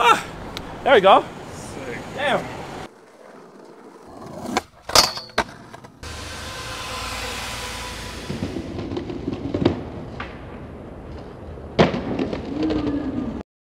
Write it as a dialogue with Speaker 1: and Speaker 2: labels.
Speaker 1: Ah, there we go.
Speaker 2: Sick.
Speaker 1: Damn.